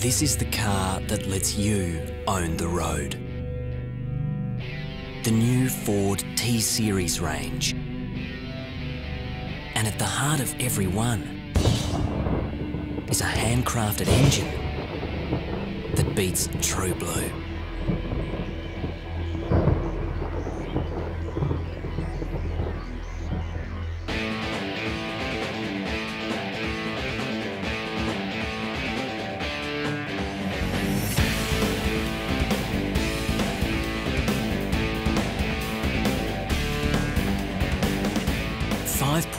This is the car that lets you own the road. The new Ford T-Series range. And at the heart of every one is a handcrafted engine that beats true blue.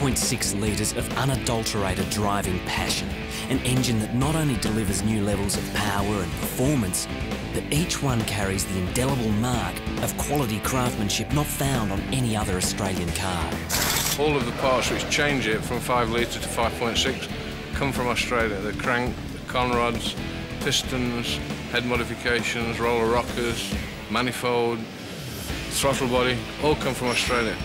Five point six litres of unadulterated driving passion. An engine that not only delivers new levels of power and performance, but each one carries the indelible mark of quality craftsmanship not found on any other Australian car. All of the parts which change it from 5 litre to 5.6 come from Australia. The crank, the conrods, pistons, head modifications, roller rockers, manifold, throttle body, all come from Australia.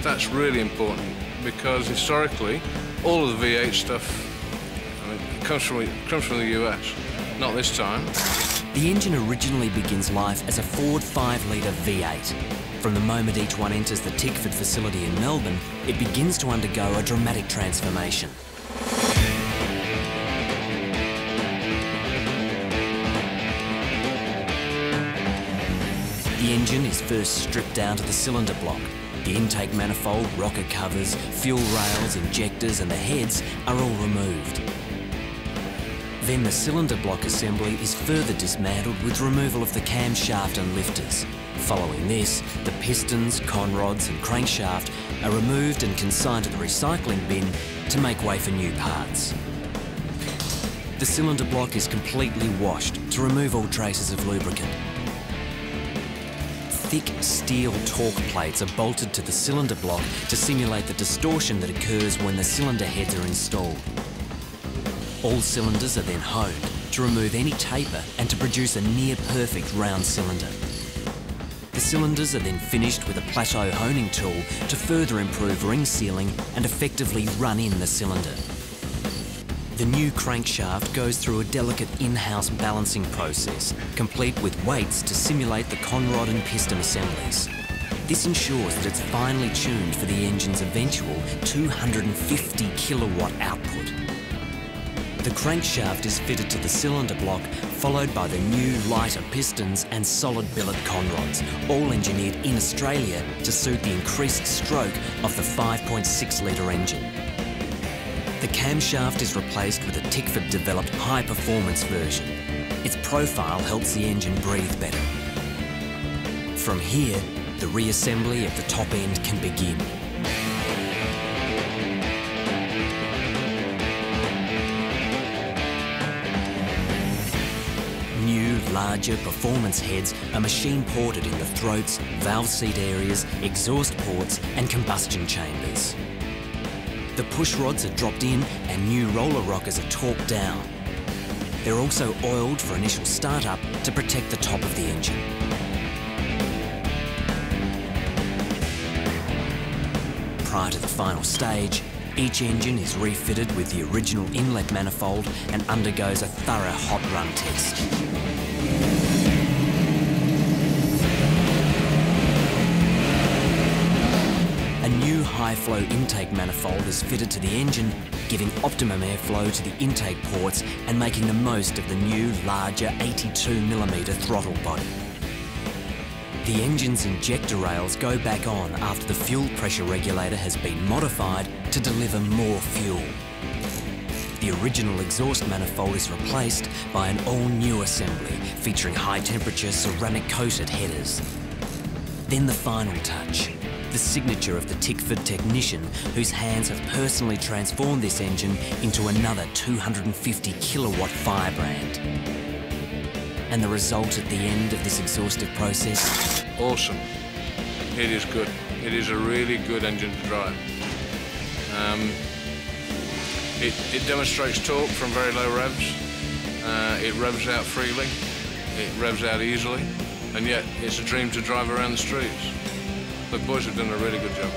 That's really important because historically, all of the V8 stuff I mean, comes from, comes from the US, not this time. The engine originally begins life as a Ford 5-litre V8. From the moment each one enters the Tickford facility in Melbourne, it begins to undergo a dramatic transformation. The engine is first stripped down to the cylinder block. The intake manifold, rocker covers, fuel rails, injectors and the heads are all removed. Then the cylinder block assembly is further dismantled with removal of the camshaft and lifters. Following this, the pistons, conrods and crankshaft are removed and consigned to the recycling bin to make way for new parts. The cylinder block is completely washed to remove all traces of lubricant. Thick steel torque plates are bolted to the cylinder block to simulate the distortion that occurs when the cylinder heads are installed. All cylinders are then honed to remove any taper and to produce a near perfect round cylinder. The cylinders are then finished with a plateau honing tool to further improve ring sealing and effectively run in the cylinder. The new crankshaft goes through a delicate in-house balancing process, complete with weights to simulate the conrod and piston assemblies. This ensures that it's finely tuned for the engine's eventual 250 kilowatt output. The crankshaft is fitted to the cylinder block, followed by the new lighter pistons and solid billet conrods, all engineered in Australia to suit the increased stroke of the 5.6 litre engine. The camshaft is replaced with a Tickford developed high performance version. Its profile helps the engine breathe better. From here, the reassembly of the top end can begin. New, larger performance heads are machine ported in the throats, valve seat areas, exhaust ports and combustion chambers. The push rods are dropped in and new roller rockers are torqued down. They're also oiled for initial startup to protect the top of the engine. Prior to the final stage, each engine is refitted with the original inlet manifold and undergoes a thorough hot run test. High-flow intake manifold is fitted to the engine, giving optimum airflow to the intake ports and making the most of the new, larger 82mm throttle body. The engine's injector rails go back on after the fuel pressure regulator has been modified to deliver more fuel. The original exhaust manifold is replaced by an all-new assembly featuring high-temperature ceramic-coated headers. Then the final touch, the signature of the Tickford technician whose hands have personally transformed this engine into another 250 kilowatt firebrand. And the result at the end of this exhaustive process? Awesome. It is good. It is a really good engine to drive. Um, it, it demonstrates torque from very low revs. Uh, it revs out freely. It revs out easily. And yet, it's a dream to drive around the streets. Look, Bush has done a really good job.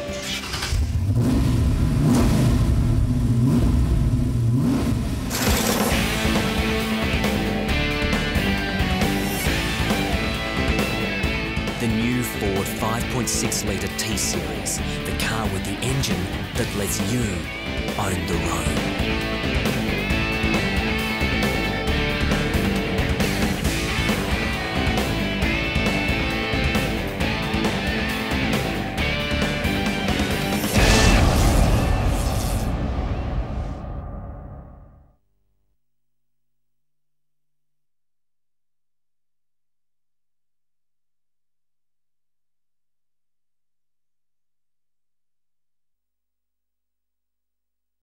The new Ford 5.6-litre T-Series, the car with the engine that lets you own the road.